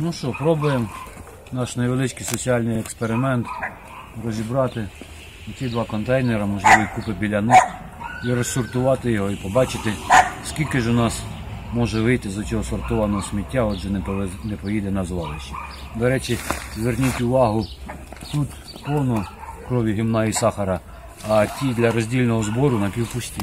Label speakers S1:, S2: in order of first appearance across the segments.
S1: Ну що, пробуємо наш невеличкий соціальний експеримент розібрати ті два контейнери, можливо, і купи біля них, і розсортувати його, і побачити, скільки ж у нас може вийти з цього сортованого сміття, отже не, повез- не поїде на звалище. До речі, зверніть увагу, тут повно крові гімна і сахара, а ті для роздільного збору напівпусті.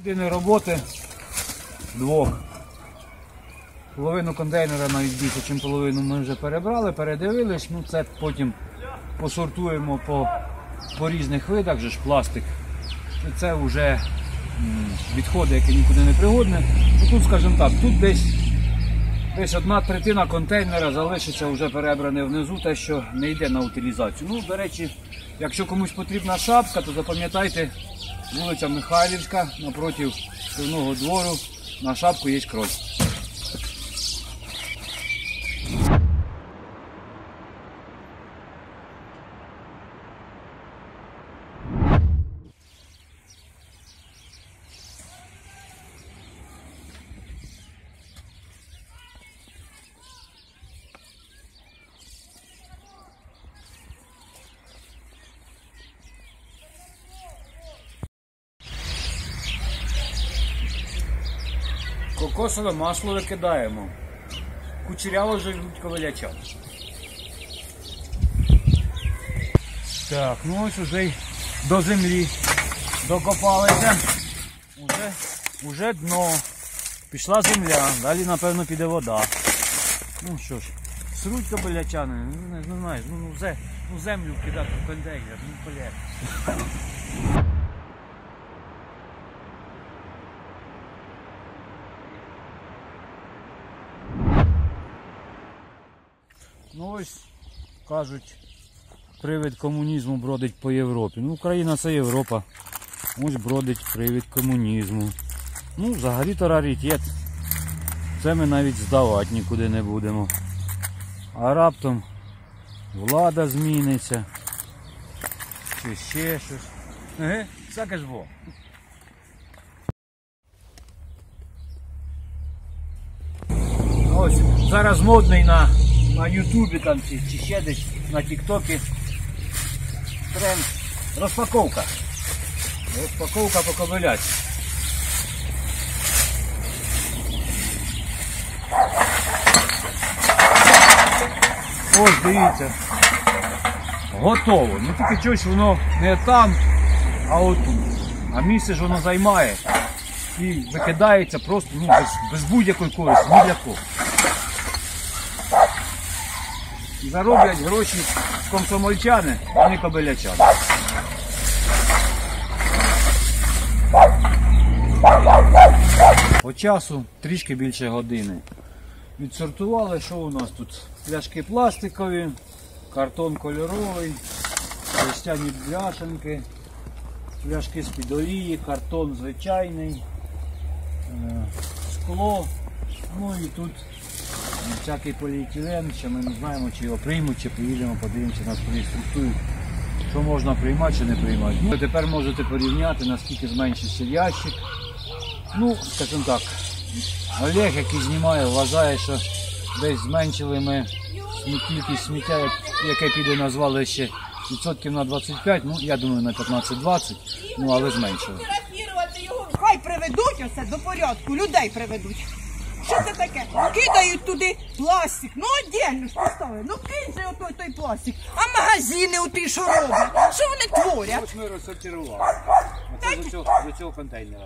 S1: Години роботи двох. Половину контейнера навіть більше, ніж половину ми вже перебрали, передивились. Ну це потім посортуємо по, по різних видах, же ж пластик. Це вже відходи, які нікуди не пригодні. Ну, тут, скажімо так, тут десь, десь одна третина контейнера залишиться вже перебране внизу, те, що не йде на утилізацію. Ну, до речі, якщо комусь потрібна шапка, то запам'ятайте, вулиця Михайлівська напроти пивного двору. На шапку є кроль. Кокосове масло викидаємо. Кучеряво жують коваляча. Так, ну ось уже й до землі докопалися. Уже, уже дно. Пішла земля, далі напевно піде вода. Ну що ж, сруть кобилячани, ну не, не знаєш, ну, ну, ну землю кидати в контейнер, ну блядь. Ну ось кажуть, привид комунізму бродить по Європі. Ну, Україна це Європа. Ось бродить привид комунізму. Ну, взагалі-то раритет. Це ми навіть здавати нікуди не будемо. А раптом влада зміниться. Чи ще щось. Еге, ж во. Ось зараз модний на, на Ютубі там чи, ще десь на Тіктокі тренд розпаковка. Розпаковка по кобиляці. Ось дивіться. Готово. Ну тільки щось воно не там, а отут. А місце ж воно займає і викидається просто ну, без, без будь-якої користі, ні для кого. Зароблять гроші комсомольчани, а не кобилячани. По часу трішки більше години. Відсортували, що у нас тут? Пляшки пластикові, картон кольоровий, жестяні бляшанки, пляшки з-під картон звичайний, е, скло, ну і тут всякий поліетилен, що ми не знаємо, чи його приймуть, чи поїдемо, подивимося, нас проінструктують, що можна приймати, чи не приймати. Ну, тепер можете порівняти, наскільки зменшився ящик. Ну, скажімо так, Олег, який знімає, вважає, що десь зменшили ми кількість сміття, яке піде на звалище відсотків на 25, ну я думаю на 15-20, ну але зменшили.
S2: Хай приведуть оце до порядку, людей приведуть. Що це таке? Кидають туди пластик. Ну отдельно ж поставили. Ну кинь же отой той пластик. А магазини оті що роблять? Що вони творять?
S1: Ось ми розсортували. Оце до цього, до цього контейнера.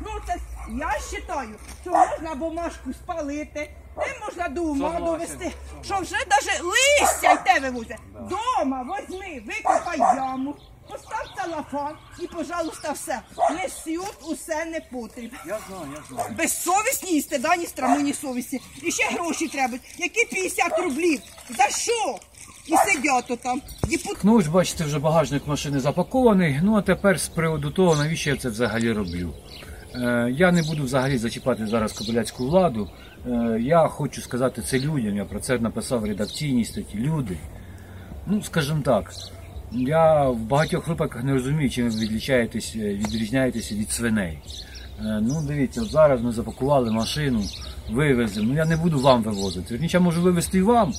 S2: Ну це я вважаю, що можна бумажку спалити, не можна до ума
S1: Согласен,
S2: довести, що вже навіть листя й те вивозять. Дома возьми, викопай яму, постав целофан і, пожалуйста, все. Не сють, усе не потрібно.
S1: Я знаю, я знаю.
S2: Безсовісні і стида, ні совісті. І ще гроші треба. Які 50 рублів? За що? І сидять отам. Діпут...
S1: Ну ось бачите, вже багажник машини запакований. Ну а тепер з приводу того, навіщо я це взагалі роблю. Е, я не буду взагалі зачіпати зараз кобиляцьку владу. Е, я хочу сказати це людям. Я про це написав в редакційній статті. Люди. Ну, скажімо так, Я в багатьох випадках не розумію, чим ви відрізняєтесь, е, відрізняєтеся від свиней. Е, Ну, дивіться, зараз ми запакували машину, вивеземо. Ну я не буду вам вивозити. Вірніше, я можу вивезти і вам,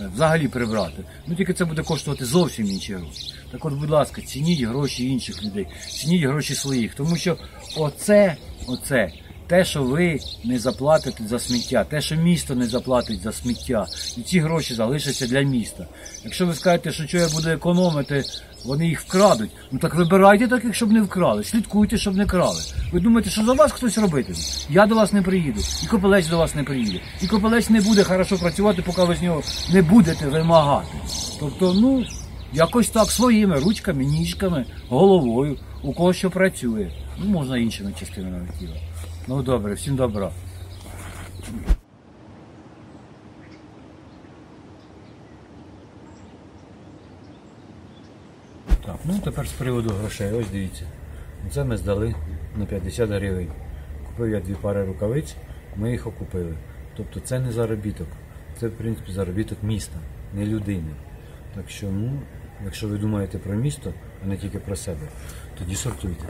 S1: е, взагалі прибрати. Ну тільки це буде коштувати зовсім інші гроші. Так от, будь ласка, цініть гроші інших людей, цініть гроші своїх. Тому що оце, оце, те, що ви не заплатите за сміття, те, що місто не заплатить за сміття, і ці гроші залишаться для міста. Якщо ви скажете, що що я буду економити, вони їх вкрадуть. Ну так вибирайте таких, щоб не вкрали. Слідкуйте, щоб не крали. Ви думаєте, що за вас хтось робитиме? Я до вас не приїду, і копелець до вас не приїде. І копелець не буде хорошо працювати, поки ви з нього не будете вимагати. Тобто, ну, якось так своїми ручками, ніжками, головою, у кого що працює. Ну, можна іншими частинами тіла. Ну добре, всім добра. Так, ну тепер з приводу грошей. Ось дивіться. Це ми здали на 50 гривень. Купив я дві пари рукавиць, ми їх окупили. Тобто це не заробіток. Це, в принципі, заробіток міста, не людини. Так що, ну, якщо ви думаєте про місто, а не тільки про себе, тоді сортуйте.